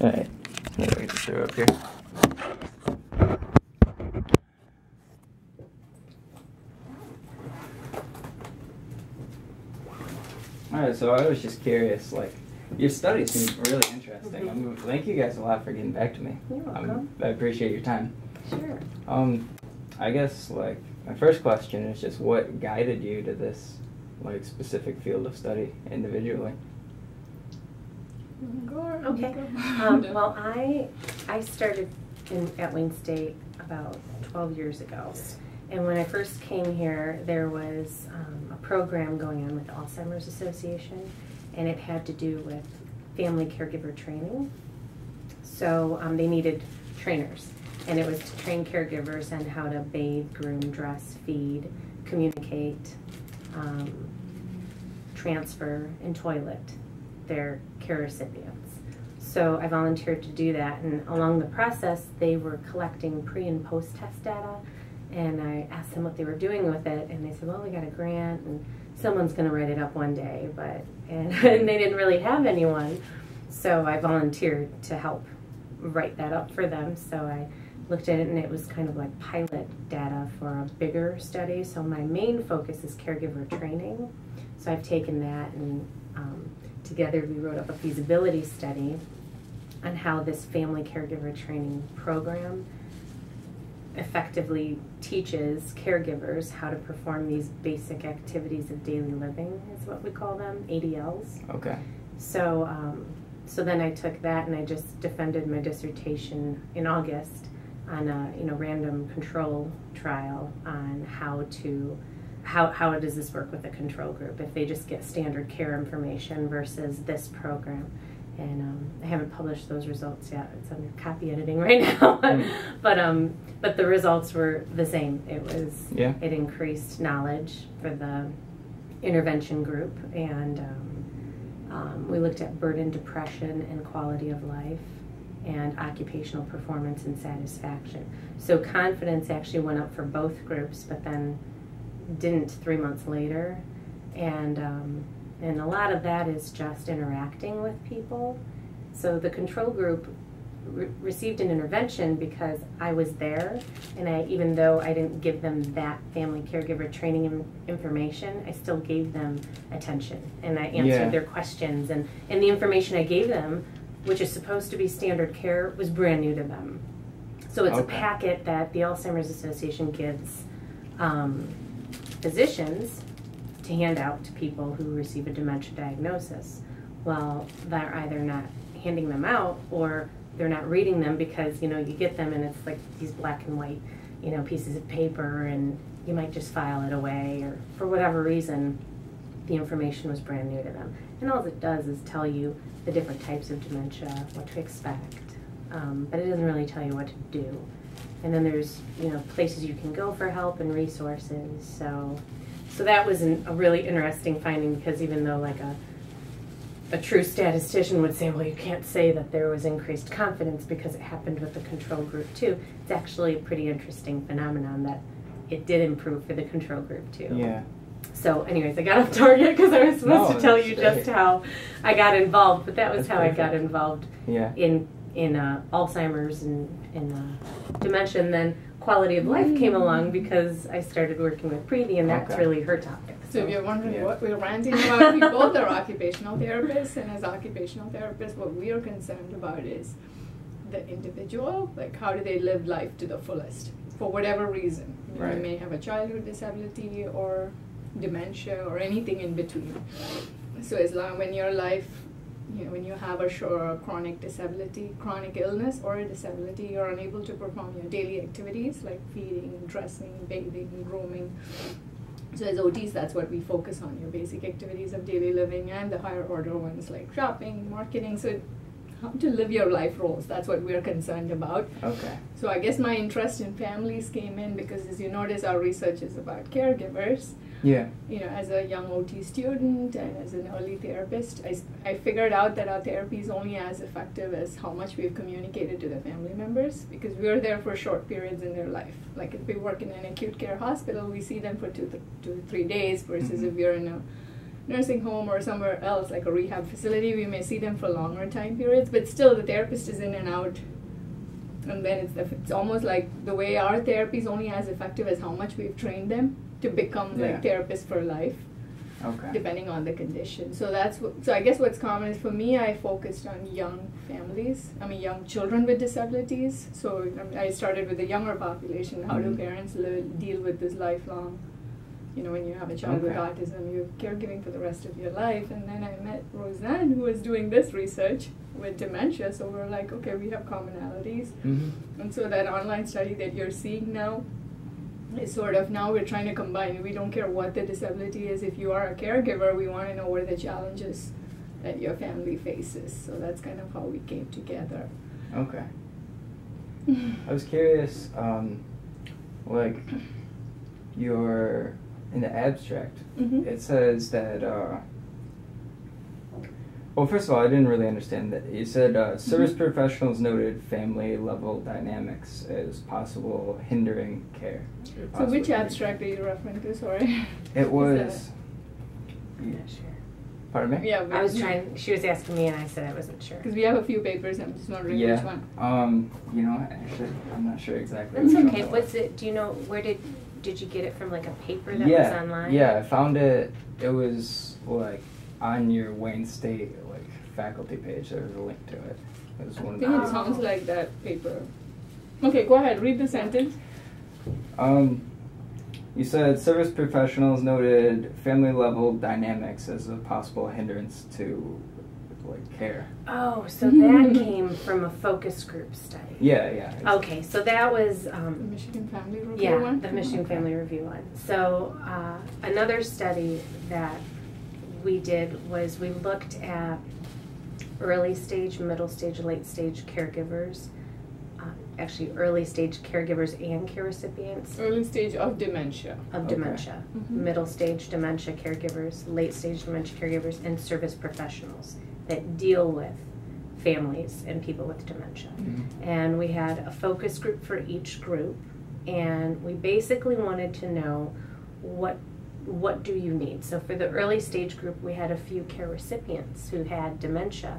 Alright. We can throw up here. Alright, so I was just curious, like, your study seems really interesting. I'm, thank you guys a lot for getting back to me. You're Um, welcome. I appreciate your time. Sure. Um, I guess like my first question is just what guided you to this like specific field of study individually. Okay. Um, well, I I started in, at Wayne State about 12 years ago, and when I first came here, there was um, a program going on with the Alzheimer's Association, and it had to do with family caregiver training. So um, they needed trainers, and it was to train caregivers on how to bathe, groom, dress, feed, communicate, um, transfer, and toilet their care recipients. So I volunteered to do that, and along the process, they were collecting pre and post test data. And I asked them what they were doing with it, and they said, "Well, we got a grant, and someone's going to write it up one day." But and, and they didn't really have anyone, so I volunteered to help write that up for them. So I looked at it, and it was kind of like pilot data for a bigger study. So my main focus is caregiver training. So I've taken that and um, together we wrote up a feasibility study on how this family caregiver training program effectively teaches caregivers how to perform these basic activities of daily living is what we call them adls Okay. so um, so then i took that and i just defended my dissertation in august on a you know random control trial on how to how, how does this work with a control group if they just get standard care information versus this program and um, I haven't published those results yet. It's under copy editing right now, Mm. but um, but the results were the same. It was Yeah. it increased knowledge for the intervention group, and um, um, we looked at burden, depression, and quality of life, and occupational performance and satisfaction. So confidence actually went up for both groups, but then didn't three months later, and um, and a lot of that is just interacting with people. So the control group re- received an intervention because I was there, and I even though I didn't give them that family caregiver training information, I still gave them attention and I answered Yeah. their questions and and the information I gave them, which is supposed to be standard care, was brand new to them. So it's a packet that the Alzheimer's Association gives um, physicians to hand out to people who receive a dementia diagnosis. Well, they're either not handing them out or they're not reading them because you know you get them and it's like these black and white you know pieces of paper and you might just file it away or for whatever reason the information was brand new to them and all it does is tell you the different types of dementia what to expect um, but it doesn't really tell you what to do and then there's you know places you can go for help and resources so so that was an, a really interesting finding because even though like a a true statistician would say, well, you can't say that there was increased confidence because it happened with the control group too. It's actually a pretty interesting phenomenon that it did improve for the control group too. Yeah. So, anyways, I got off target because I was supposed No, to tell you great. just how I got involved, but that was That's how I got involved Yeah. in in uh, Alzheimer's and in uh, dementia. And then quality of life came along because I started working with Preeti, and that's Okay. really her topic. So if you're wondering Yeah. what we're ranting about, we both are occupational therapists, and as occupational therapists, what we are concerned about is the individual, like how do they live life to the fullest for whatever reason. You, know, you may have a childhood disability or dementia or anything in between. So as long when your life, you know, when you have a sure chronic disability, chronic illness or a disability, you're unable to perform your daily activities like feeding, dressing, bathing, grooming. So as OTs, that's what we focus on, your basic activities of daily living and the higher order ones like shopping, marketing. So how to live your life roles, that's what we're concerned about. Okay. So I guess my interest in families came in because as you notice our research is about caregivers. Yeah. You know, as a young OT student and as an early therapist, I, I figured out that our therapy is only as effective as how much we've communicated to the family members because we're there for short periods in their life. Like if we work in an acute care hospital, we see them for two, th- two three days versus Mhm. if you're in a nursing home or somewhere else, like a rehab facility, we may see them for longer time periods, but still the therapist is in and out. And then it's, it's almost like the way our therapy is only as effective as how much we've trained them to become Yeah. like therapists for life Okay. depending on the condition. So that's what, so I guess what's common is for me, I focused on young families. I mean, young children with disabilities. So I, started with the younger population. How do Mhm. parents live, deal with this lifelong? You know, when you have a child with autism, you're caregiving for the rest of your life. And then I met Roseanne, who was doing this research with dementia. So we're like, okay, we have commonalities. hmm And so that online study that you're seeing now sort of now we're trying to combine. We don't care what the disability is. If you are a caregiver, we want to know what the challenges that your family faces. So that's kind of how we came together. Okay. I was curious, um, like, your in the abstract, Mhm. it says that. Uh, well, first of all, I didn't really understand that. You said uh, service Mhm. professionals noted family level dynamics as possible hindering care. So which abstract are you referring to? Sorry. It was. I'm not sure. Pardon me. Yeah, I was trying, she was asking me and I said I wasn't sure. because we have a few papers. I'm just wondering which Yeah. one. Um. You know, actually, I'm not sure exactly. That's which okay. it Was it, do you know, where did, did you get it from like a paper that yeah, was online? Yeah, I found it. It was like on your Wayne State like faculty page. there's a link to it. It one I think it sounds like that paper. Okay, go ahead. Read the sentence. Um, you said service professionals noted family level dynamics as a possible hindrance to like care. Oh, so that came from a focus group study. Yeah, yeah. it's- Okay, so that was, um, The Michigan Family Review yeah, one. the Michigan Okay. Family Review one. So, uh, another study that we did was we looked at early stage, middle stage, late stage caregivers. Uh, actually, early stage caregivers and care recipients Early stage of dementia. of Okay. dementia. Mhm. Middle stage dementia caregivers, late stage dementia caregivers, and service professionals that deal with families and people with dementia. Mhm. And we had a focus group for each group, and we basically wanted to know what what do you need. So for the early stage group, we had a few care recipients who had dementia.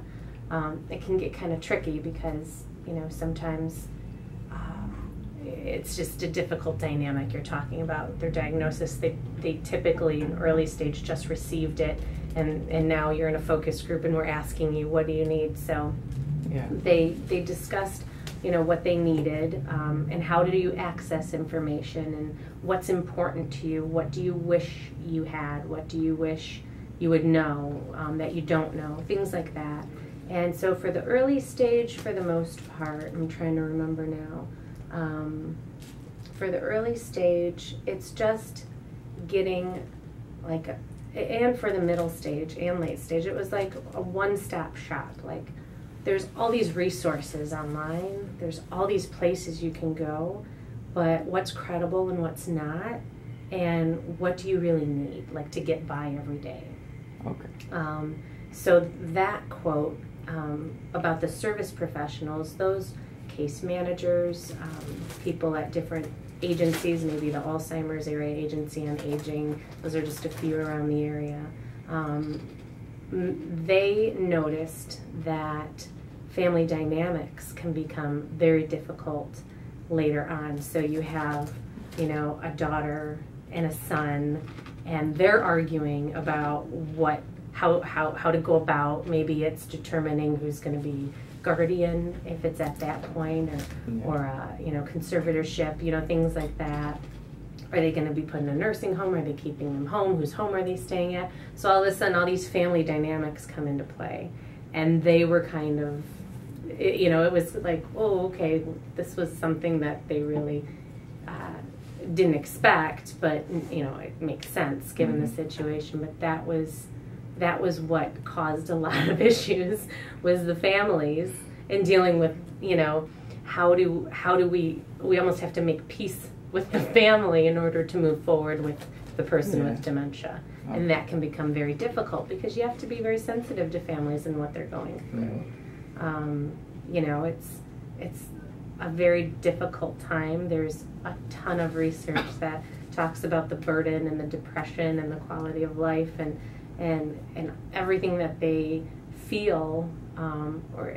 Um, it can get kind of tricky because you know sometimes uh, it's just a difficult dynamic you're talking about. Their diagnosis, they, they typically in early stage just received it, and, and now you're in a focus group and we're asking you, what do you need? So Yeah. they, they discussed, you know, what they needed um, and how do you access information and what's important to you, what do you wish you had, what do you wish you would know um, that you don't know, things like that. And so for the early stage, for the most part, I'm trying to remember now. Um, for the early stage, it's just getting like, a, and for the middle stage and late stage, it was like a one stop shop. Like, there's all these resources online, there's all these places you can go, but what's credible and what's not, and what do you really need, like, to get by every day. Okay. Um, so that quote um, about the service professionals, those case managers, um, people at different agencies, maybe the Alzheimer's Area Agency on Aging, those are just a few around the area. Um, they noticed that family dynamics can become very difficult later on. So you have, you know, a daughter and a son, and they're arguing about what, how, how, how to go about. Maybe it's determining who's going to be guardian if it's at that point, or, Yeah. or uh, you know, conservatorship, you know, things like that. Are they going to be put in a nursing home? Are they keeping them home? Whose home are they staying at? So all of a sudden, all these family dynamics come into play, and they were kind of, you know, it was like, oh, okay, this was something that they really uh, didn't expect, but you know, it makes sense given the Mhm. situation. But that was that was what caused a lot of issues was the families and dealing with you know how do how do we we almost have to make peace with the family in order to move forward with the person Yeah. with dementia Oh. and that can become very difficult because you have to be very sensitive to families and what they're going through um, you know it's it's a very difficult time there's a ton of research that talks about the burden and the depression and the quality of life and and and everything that they feel um, or